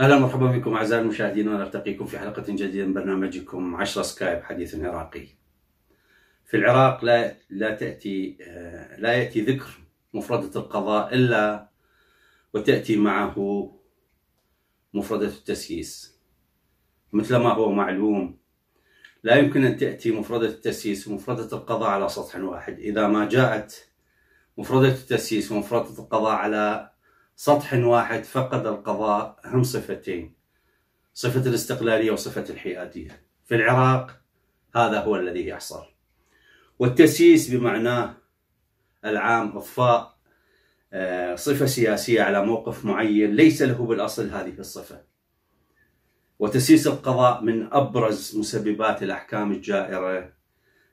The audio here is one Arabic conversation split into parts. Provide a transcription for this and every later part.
أهلا ومرحبا بكم أعزائي المشاهدين ونلتقيكم في حلقة جديدة من برنامجكم 10 سكايب حديث عراقي. في العراق لا لا تأتي لا يأتي ذكر مفردة القضاء إلا وتأتي معه مفردة التسييس. مثل ما هو معلوم لا يمكن أن تأتي مفردة التسييس ومفردة القضاء على سطح واحد، إذا ما جاءت مفردة التسييس ومفردة القضاء على سطح واحد فقد القضاء أهم صفتين صفة الاستقلالية وصفة الحيادية. في العراق هذا هو الذي يحصل. والتسييس بمعناه العام إضفاء آه، صفة سياسية على موقف معين ليس له بالأصل هذه الصفة. وتسييس القضاء من أبرز مسببات الأحكام الجائرة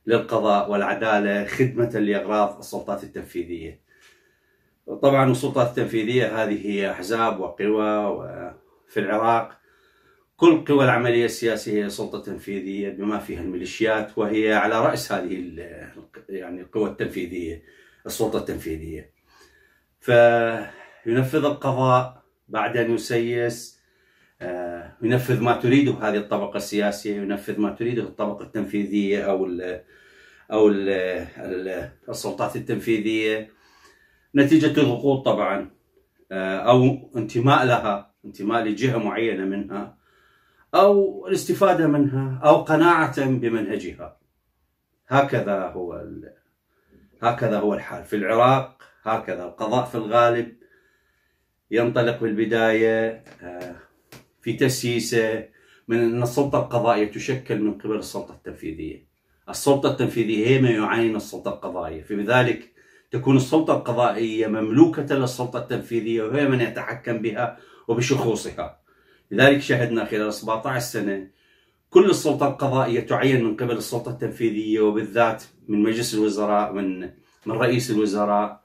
للقضاء والعدالة خدمة لأغراض السلطات التنفيذية. طبعا السلطات التنفيذية هذه هي أحزاب وقوى وفي العراق. كل قوى العملية السياسية هي سلطة تنفيذية بما فيها الميليشيات وهي على رأس هذه يعني القوى التنفيذية السلطة التنفيذية. فينفذ القضاء بعد أن يسيس آه، ينفذ ما تريده هذه الطبقة السياسية ينفذ ما تريده الطبقة التنفيذية أو أو ال السلطات التنفيذية. نتيجة ضغوط طبعا آه، أو انتماء لها انتماء لجهة معينة منها أو الاستفادة منها أو قناعة بمنهجها. هكذا هو هكذا هو الحال. في العراق هكذا القضاء في الغالب ينطلق بالبداية آه، في تسييسه من أن السلطة القضائية تشكل من قبل السلطة التنفيذية. السلطة التنفيذية هي ما يعاين السلطة القضائية. فبذلك تكون السلطة القضائية مملوكة للسلطة التنفيذية وهي من يتحكم بها وبشخوصها. لذلك شهدنا خلال 17 سنة كل السلطة القضائية تعين من قبل السلطة التنفيذية وبالذات من مجلس الوزراء من من رئيس الوزراء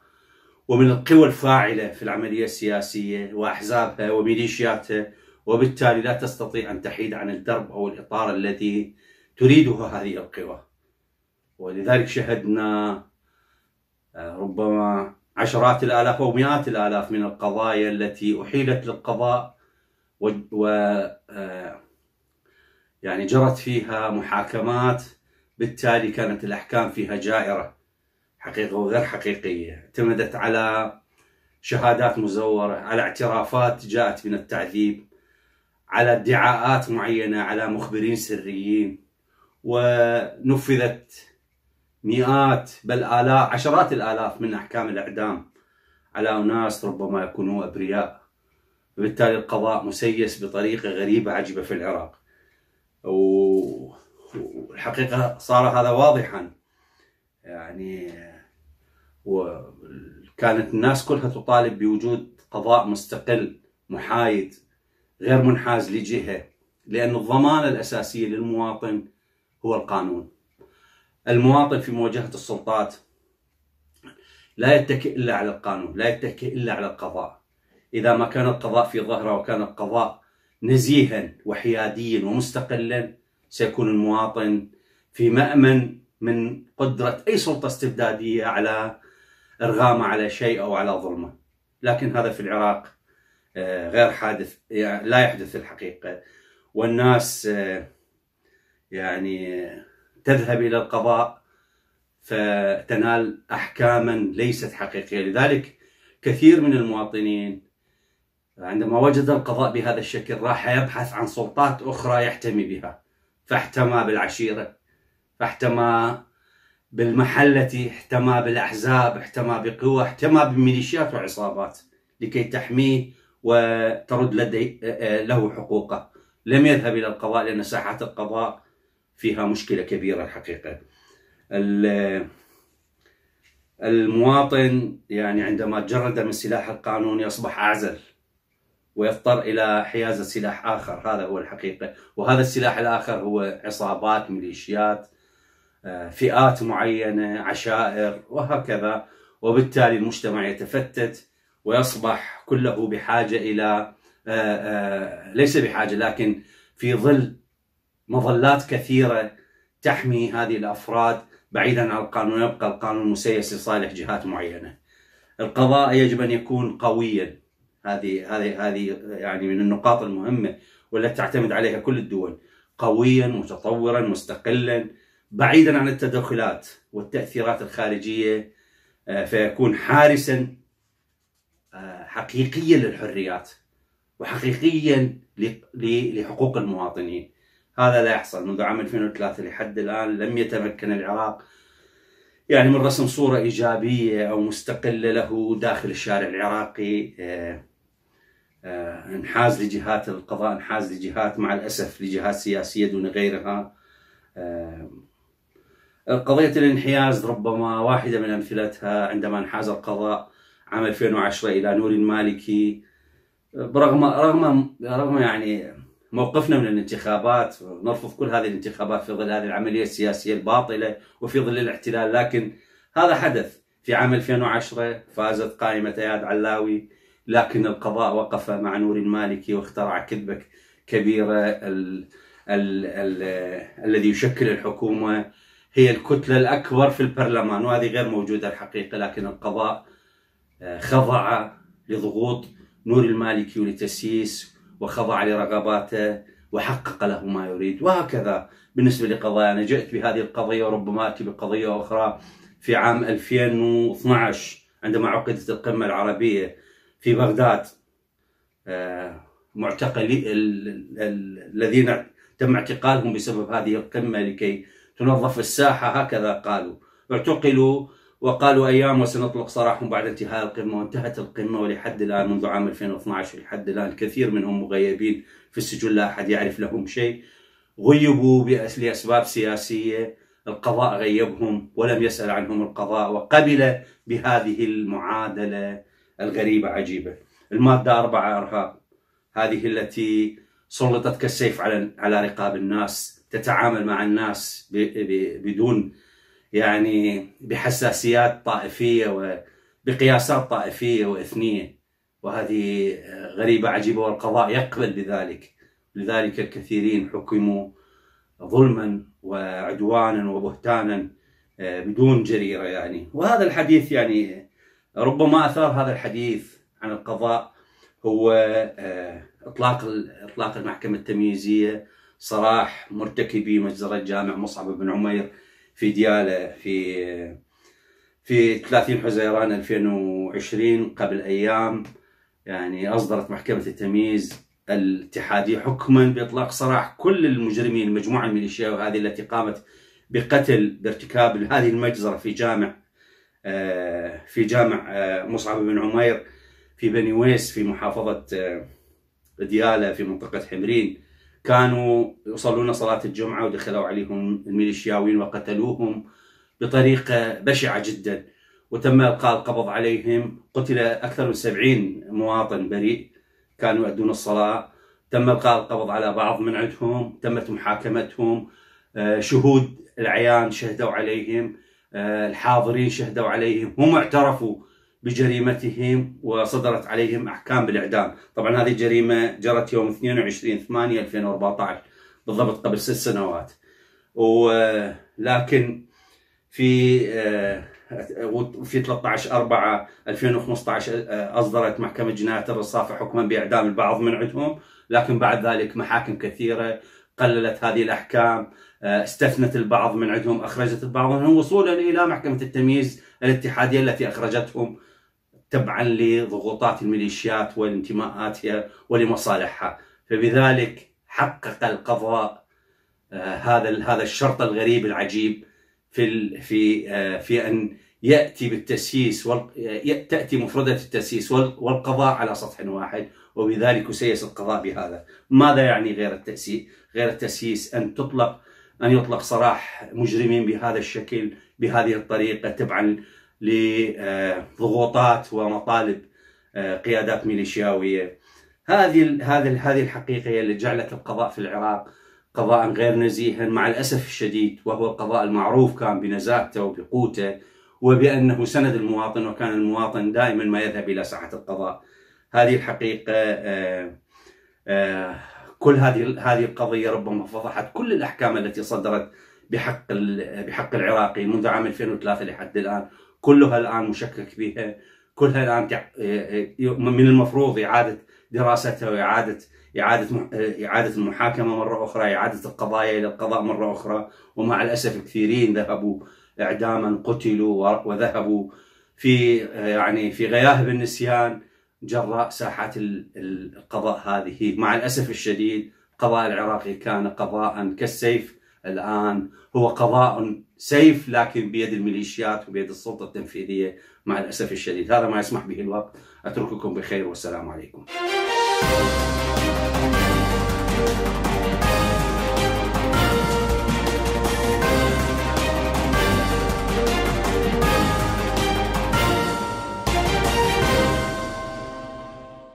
ومن القوى الفاعلة في العملية السياسية وأحزابها وميليشياتها. وبالتالي لا تستطيع أن تحيد عن الدرب أو الإطار الذي تريده هذه القوى. ولذلك شهدنا ربما عشرات الآلاف أو مئات الآلاف من القضايا التي أحيلت للقضاء و, و آه، يعني جرت فيها محاكمات بالتالي كانت الأحكام فيها جائرة حقيقة وغير حقيقية. اعتمدت على شهادات مزورة على اعترافات جاءت من التعذيب على ادعاءات معينة على مخبرين سريين ونفذت مئات بل آلاف عشرات الآلاف من أحكام الإعدام. على أناس ربما يكونوا أبرياء. وبالتالي القضاء مسيس بطريقة غريبة عجيبة في العراق. والحقيقة صار هذا واضحا. يعني وكانت الناس كلها تطالب بوجود قضاء مستقل محايد غير منحاز لجهة. لأن الضمانة الأساسية للمواطن هو القانون. المواطن في مواجهة السلطات لا يتكئ إلا على القانون لا يتكئ إلا على القضاء. إذا ما كان القضاء في ظهره وكان القضاء نزيها وحياديا ومستقلا سيكون المواطن في مأمن من قدرة أي سلطة استبدادية على إرغامه على شيء أو على ظلمه. لكن هذا في العراق آه، غير حادث لا يحدث الحقيقة. والناس آه، يعني تذهب إلى القضاء فتنال احكاما ليست حقيقية. لذلك كثير من المواطنين عندما وجد القضاء بهذا الشكل راح يبحث عن سلطات أخرى يحتمي بها. فاحتمى بالعشيرة فاحتمى بالمحلة احتمى بالأحزاب احتمى بقوة احتمى بميليشيات وعصابات لكي تحميه وترد لدي له حقوقه. لم يذهب إلى القضاء لأن ساحات القضاء فيها مشكلة كبيرة الحقيقة. المواطن يعني عندما تجرد من سلاح القانون يصبح أعزل ويضطر إلى حيازه سلاح آخر. هذا هو الحقيقة. وهذا السلاح الآخر هو عصابات ميليشيات آه، فئات معينة عشائر وهكذا. وبالتالي المجتمع يتفتت ويصبح كله بحاجة إلى آه، آه، ليس بحاجة لكن في ظل مظلات كثيرة تحمي هذه الأفراد بعيدا عن القانون يبقى القانون مسيس لصالح جهات معينة. القضاء يجب أن يكون قويا. هذه هذه هذه يعني من النقاط المهمة والتي تعتمد عليها كل الدول. قويا متطورا مستقلا بعيدا عن التدخلات والتأثيرات الخارجية آه، فيكون حارسا آه، حقيقيا للحريات وحقيقيا لحقوق المواطنين. هذا لا يحصل منذ عام 2003 لحد الآن لم يتمكن العراق يعني من رسم صورة إيجابية أو مستقلة له داخل الشارع العراقي. آه، انحاز لجهات القضاء انحاز لجهات مع الأسف لجهات سياسية دون غيرها. قضية الانحياز ربما واحدة من أمثلتها عندما انحاز القضاء عام 2010 إلى نور المالكي برغم رغم رغم يعني موقفنا من الانتخابات نرفض كل هذه الانتخابات في ظل هذه العملية السياسية الباطلة وفي ظل الاحتلال. لكن هذا حدث في عام 2010 فازت قائمة أياد علاوي لكن القضاء وقف مع نور المالكي واخترع كذبة كبيرة ال ال ال الذي يشكل الحكومة. هي الكتلة الأكبر في البرلمان وهذه غير موجودة الحقيقة لكن القضاء آه، خضع لضغوط نور المالكي ولتسييس وخضع لرغباته وحقق له ما يريد. وهكذا بالنسبة لقضايا أنا جئت بهذه القضية وربما أتي بقضية أخرى في عام 2012 عندما عقدت القمة العربية في بغداد. آه، معتقلي الذين تم اعتقالهم بسبب هذه القمة لكي تنظف الساحة هكذا قالوا. اعتقلوا وقالوا أيام وسنطلق سراحهم بعد انتهاء القمة وانتهت القمة ولحد الآن منذ عام 2012 لحد الآن الكثير منهم مغيبين في السجون لا أحد يعرف لهم شيء. غيبوا لأسباب سياسية القضاء غيبهم ولم يسأل عنهم القضاء وقبل بهذه المعادلة الغريبة عجيبة. المادة أربعة إرهاب هذه التي سلطت كالسيف على على رقاب الناس تتعامل مع الناس بدون يعني بحساسيات طائفية وبقياسات طائفية وإثنية. وهذه غريبة عجيبة والقضاء يقبل بذلك. لذلك الكثيرين حكموا ظلما وعدوانا وبهتانا آه، بدون جريرة يعني. وهذا الحديث يعني ربما أثار هذا الحديث عن القضاء هو آه، إطلاق إطلاق المحكمة التمييزية صراح مرتكبي مجزرة جامع مصعب بن عمير في ديالة في في 30 حزيران 2020 قبل أيام يعني أصدرت محكمة التمييز الاتحادية حكما بإطلاق سراح كل المجرمين المجموعة الميليشيا وهذه التي قامت بقتل بارتكاب هذه المجزرة في جامع آه، في جامع آه، مصعب بن عمير في بني ويس في محافظة آه، ديالة في منطقة حمرين. كانوا يصلون صلاة الجمعة ودخلوا عليهم الميليشياويين وقتلوهم بطريقة بشعة جدا. وتم إلقاء القبض عليهم. قتل أكثر من سبعين مواطن بريء كانوا يؤدون الصلاة. تم إلقاء القبض على بعض من عندهم. تمت محاكمتهم. آه، شهود العيان شهدوا عليهم. آه، الحاضرين شهدوا عليهم. هم اعترفوا بجريمتهم وصدرت عليهم أحكام بالإعدام، طبعا هذه الجريمة جرت يوم 22 8 2014 بالضبط قبل ست سنوات. ولكن في آه، في 13 4 2015 أصدرت محكمة جناية الرصافه حكما بإعدام البعض من عندهم، لكن بعد ذلك محاكم كثيرة قللت هذه الأحكام آه، استثنت البعض من عندهم أخرجت البعض منهم وصولا إلى محكمة التمييز الاتحادية التي أخرجتهم تبعا لضغوطات الميليشيات والانتماءاتها ولمصالحها. فبذلك حقق القضاء آه، هذا هذا الشرط الغريب العجيب في في آه، في أن يأتي بالتسييس تأتي مفردة التسييس والقضاء على سطح واحد وبذلك يسيس القضاء بهذا. ماذا يعني غير التسييس غير التسييس؟ أن تطلق أن يطلق سراح مجرمين بهذا الشكل بهذه الطريقة تبعا لضغوطات ومطالب آه، قيادات ميليشياوية هذه هذه هذه الحقيقة هي اللي جعلت القضاء في العراق قضاء غير نزيها مع الأسف الشديد وهو القضاء المعروف كان بنزاهته وبقوته وبأنه سند المواطن وكان المواطن دائما ما يذهب إلى ساحة القضاء. هذه الحقيقة آه، آه، كل هذه هذه القضية ربما فضحت كل الأحكام التي صدرت بحق بحق العراقي منذ عام 2003 لحد الآن كلها الآن مشكك بها كلها الآن من المفروض إعادة دراستها واعاده إعادة إعادة المحاكمة مرة أخرى، إعادة القضايا إلى القضاء مرة أخرى، ومع الأسف كثيرين ذهبوا إعداما قتلوا وذهبوا في يعني في غياهب النسيان جراء ساحات القضاء هذه، مع الأسف الشديد القضاء العراقي كان قضاء كالسيف الآن هو قضاء سيف لكن بيد الميليشيات وبيد السلطة التنفيذية مع الأسف الشديد، هذا ما يسمح به الوقت، أترككم بخير والسلام عليكم.